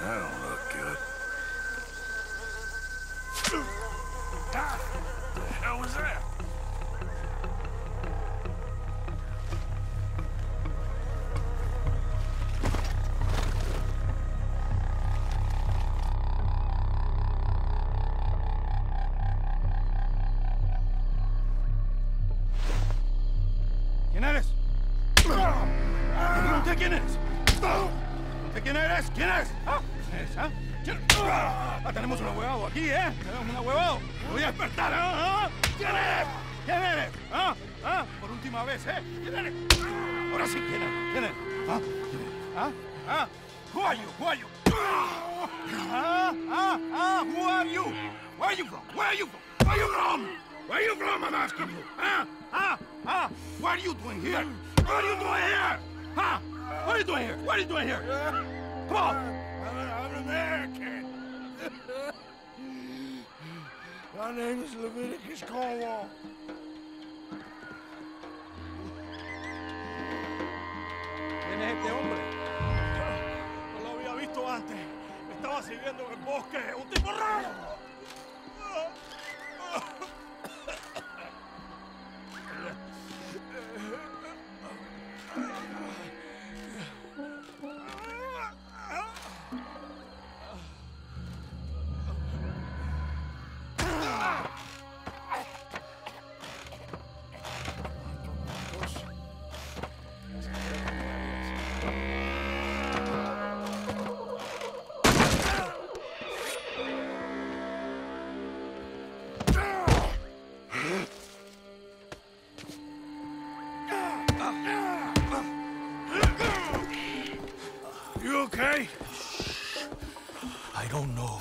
That ¿Ah? ¿Ah? Ah, tenemos un huevado aquí, ¿eh? Tenemos un huevado. Voy a despertar, ¿ah? ¿Ah? ¿Quién eres? ¿Quién eres? ¿Ah? ¿Ah? Por última vez, ¿eh? ¿Quién eres? Ahora sí, ¿quién eres? ¿Quién eres? ¿Ah? ¿Quién eres? ¿Ah? ¿Ah? Who are you? Who are you? Ah, ah, ah, who are you? Where are you from? Where are you from? Where are you from? Where are you from, I'm asking you? Ah, ah, ah, what are you doing here? What are you doing here? Huh? What are you doing here? What are you doing here? Come on. American. My name is Leviticus Cornwall. ¿Quién es este hombre? No lo había visto antes. Me estaba siguiendo en el bosque. ¡Un tipo raro! You okay? I don't know.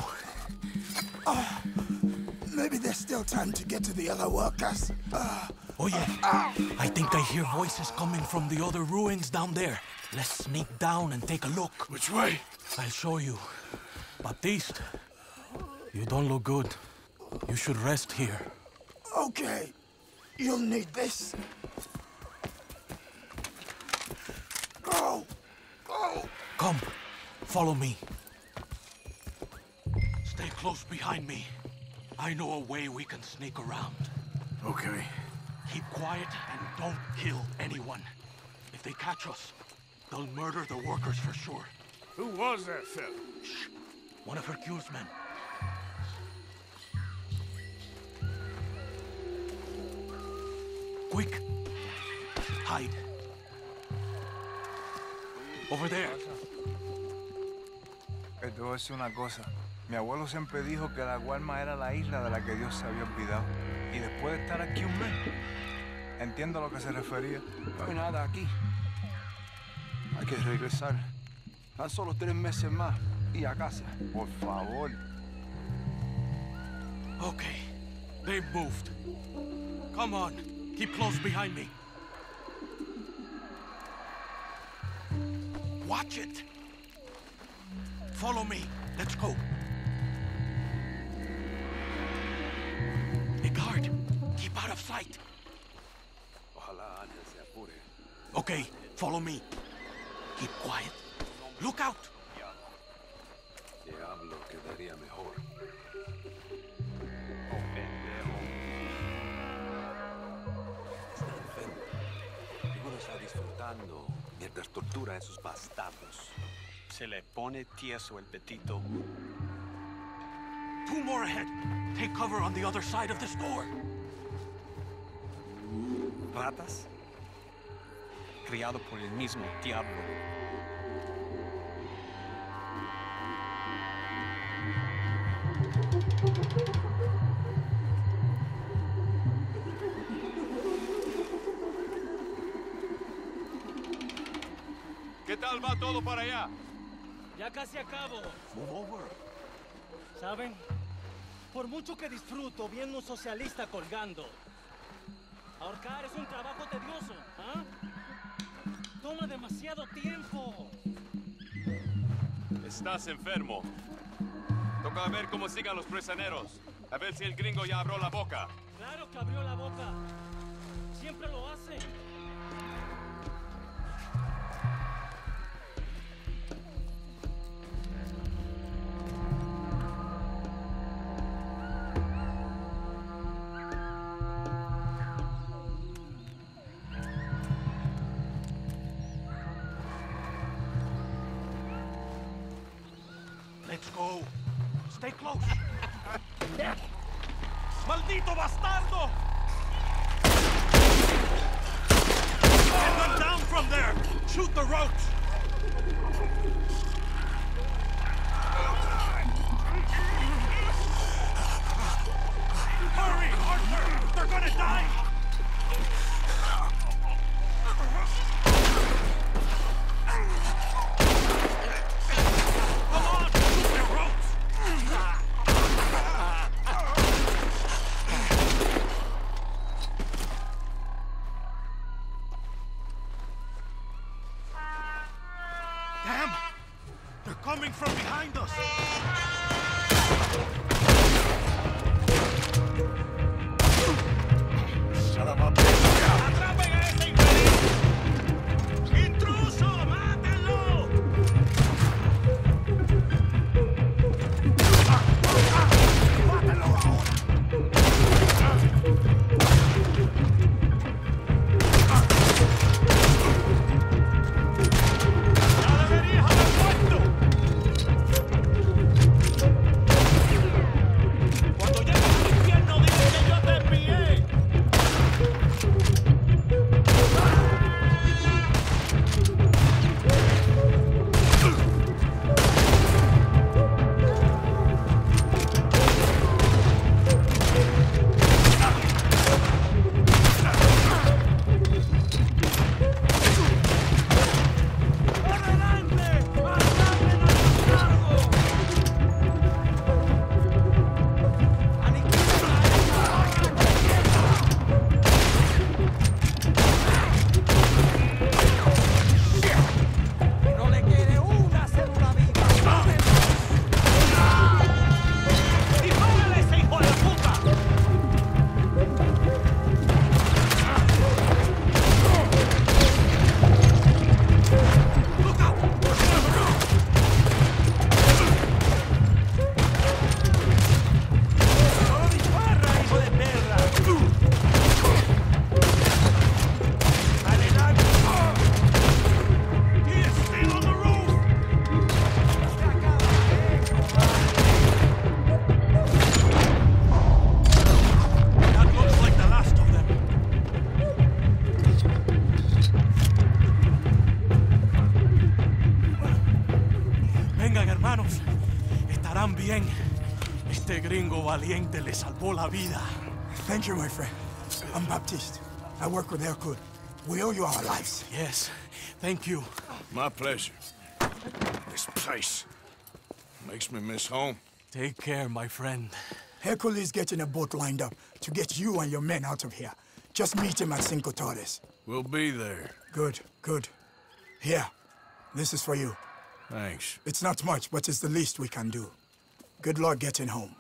Maybe there's still time to get to the other workers. Oh yeah, I think I hear voices coming from the other ruins down there. Let's sneak down and take a look. Which way? I'll show you. Baptiste, you don't look good. You should rest here. Okay, you'll need this. Go! Go! Come, follow me. Stay close behind me. I know a way we can sneak around. Okay. Keep quiet and don't kill anyone. If they catch us, they'll murder the workers for sure. Who was that fella? One of Hercule's men. Quick! Hide. Over there. A decir una cosa. Mi abuelo siempre dijo que la Guarma era la isla de la que Dios se había olvidado. Y después de estar aquí un mes, entiendo a lo que se refería. No hay nada aquí. Que regresar. Tan solo tres meses más y a casa. Por favor. Okay. They've moved. Come on. Keep close behind me. Watch it. Follow me. Let's go. Hey, guard. Keep out of sight. Ojalá Ángel se apure. Okay, follow me. Keep quiet. Look out. Diablo, quedaría mejor. Seguro está disfrutando mientras tortura a esos bastardos. Se le pone tieso el petito. Two more ahead. Take cover on the other side of this door. ¿Ratas? Criado por el mismo diablo. ¿Qué tal va todo para allá? Ya casi acabo. Move over. ¿Saben? Por mucho que disfruto viendo un socialista colgando, ahorcar es un trabajo tedioso, ¿ah? Toma demasiado tiempo. Estás enfermo. Toca ver cómo sigan los prisioneros. A ver si el gringo ya abrió la boca. Claro que abrió la boca. Siempre lo hace. Stay close. ¡Maldito bastardo! Get them down from there! Shoot the ropes! Hurry, Arthur! They're gonna die! Coming from behind us! Son of Vengan, hermanos. Estarán bien. Este gringo valiente le salvó la vida. Thank you, my friend. I'm Baptiste. I work with Hercule. We owe you our lives. Yes, thank you. My pleasure. This place makes me miss home. Take care, my friend. Hercule is getting a boat lined up to get you and your men out of here. Just meet him at Cinco Torres. We'll be there. Good, good. Here, this is for you. Thanks. It's not much, but it's the least we can do. Good luck getting home.